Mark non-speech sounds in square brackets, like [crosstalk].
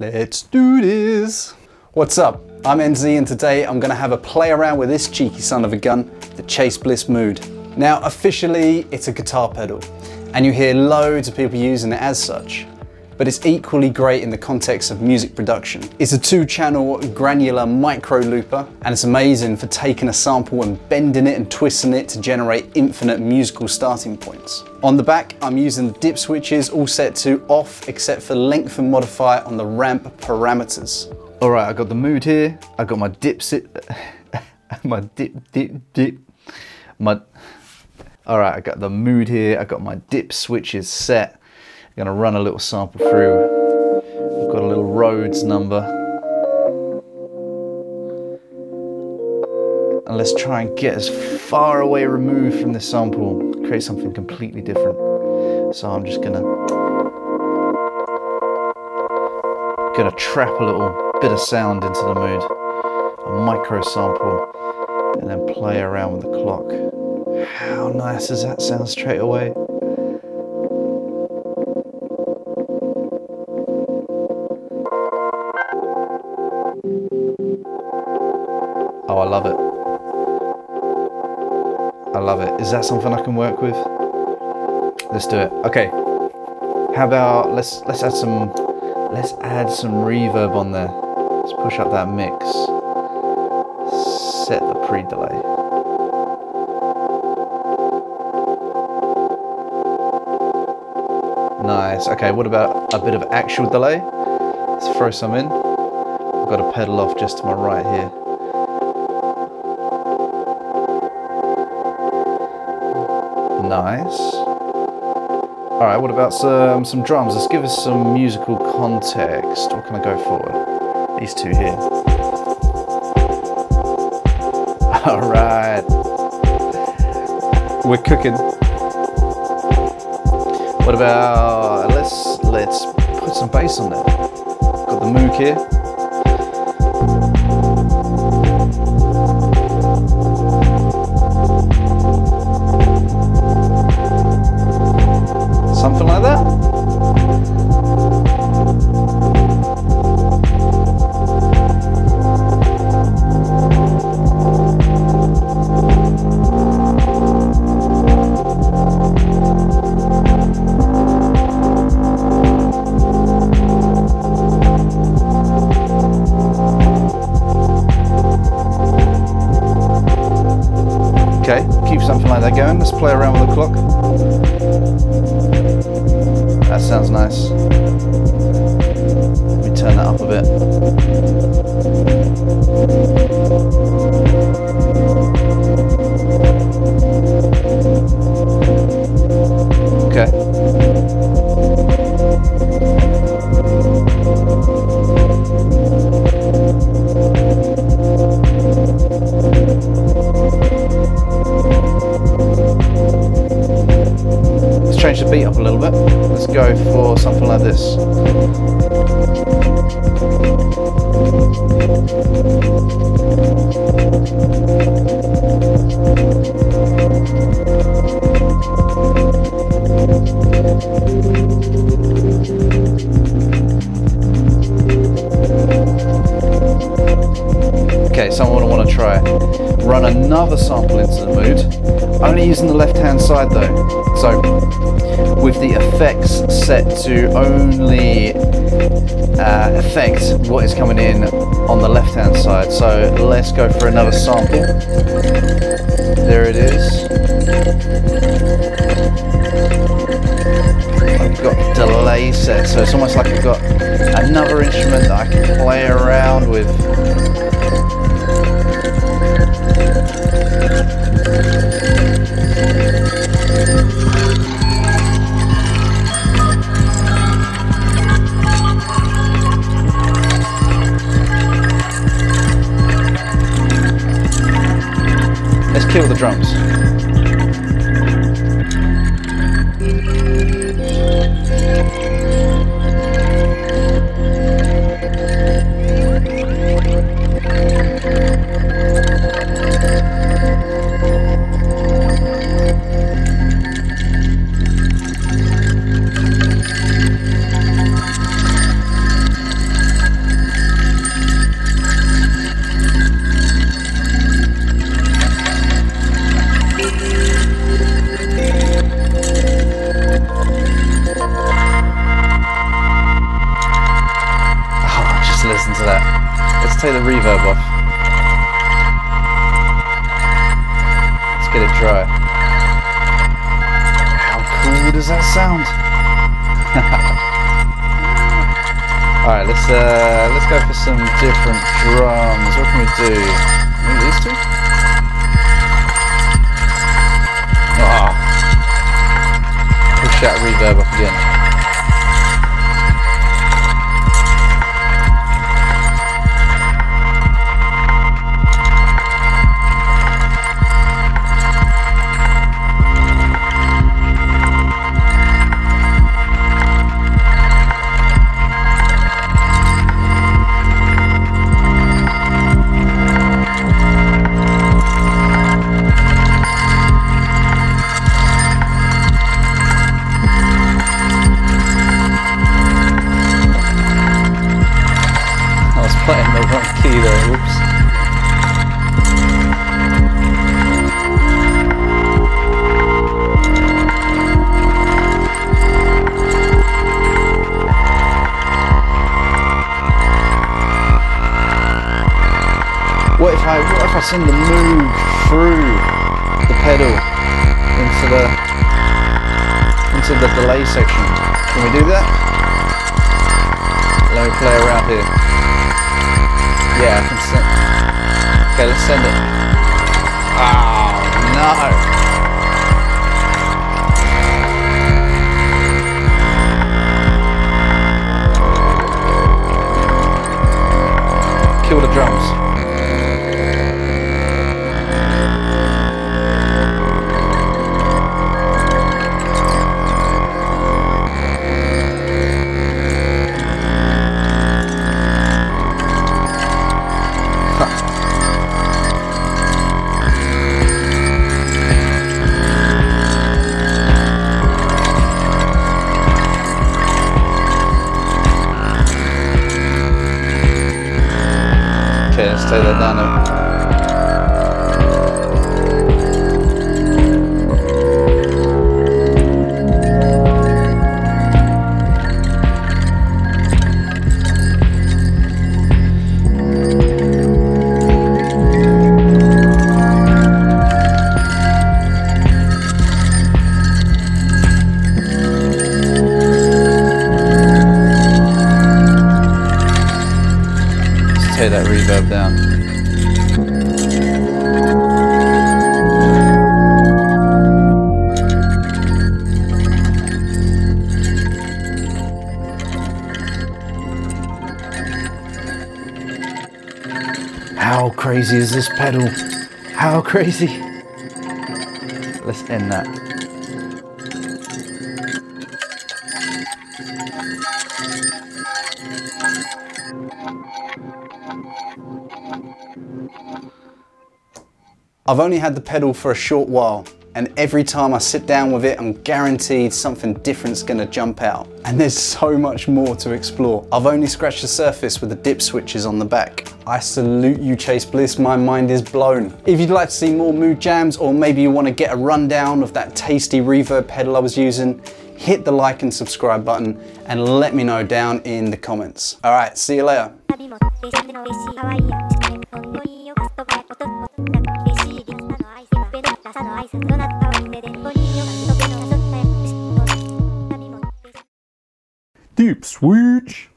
Let's do this. What's up? I'm enzea and today I'm gonna have a play around with this cheeky son of a gun, the Chase Bliss Mood. Now officially it's a guitar pedal and you hear loads of people using it as such but it's equally great in the context of music production. It's a two channel granular micro looper and it's amazing for taking a sample and bending it and twisting it to generate infinite musical starting points. On the back, I'm using the dip switches all set to off except for length and modifier on the ramp parameters. All right, I got the mood here. I got my dip sit, [laughs] my dip, dip, dip, my, all right, I got the mood here. I got my dip switches set. Going to run a little sample through. I've got a little Rhodes number. And let's try and get as far away removed from this sample, create something completely different. So I'm just gonna gonna trap a little bit of sound into the mood, a micro sample, and then play around with the clock. How nice does that sound straight away? Oh, I love it. I love it. Is that something I can work with? Let's do it. Okay. How about let's let's add some let's add some reverb on there. Let's push up that mix. Set the pre-delay. Nice. Okay, what about a bit of actual delay? Let's throw some in. I've got a pedal off just to my right here. Nice. All right, what about some, some drums? Let's give us some musical context. What can I go for? These two here. [laughs] All right. We're cooking. What about, let's, let's put some bass on there. Got the Moog here. That going. Let's play around with the clock. That sounds nice. Let me turn that up a bit. Okay, someone want to try run another sample into the mood, only using the left hand side though. So with the effects set to only uh, affect what is coming in on the left hand side. So let's go for another sample. There it is. I've got delay set, so it's almost like I've got another instrument that I can play around with. Drums. Take the reverb off. Let's get it dry. How cool does that sound? [laughs] Alright, let's uh, let's go for some different drums. What can we do? Maybe these two? Ah. Push that reverb up again. Send the move through the pedal into the into the delay section? Can we do that? Let me play around here. Yeah, I can send. Okay, let's send it. Oh Okay, let's take that. Reverb down. How crazy is this pedal? How crazy? Let's end that. I've only had the pedal for a short while and every time I sit down with it, I'm guaranteed something different's gonna jump out. And there's so much more to explore. I've only scratched the surface with the dip switches on the back. I salute you Chase Bliss, my mind is blown. If you'd like to see more mood jams or maybe you wanna get a rundown of that tasty reverb pedal I was using, hit the like and subscribe button and let me know down in the comments. All right, see you later. Switch.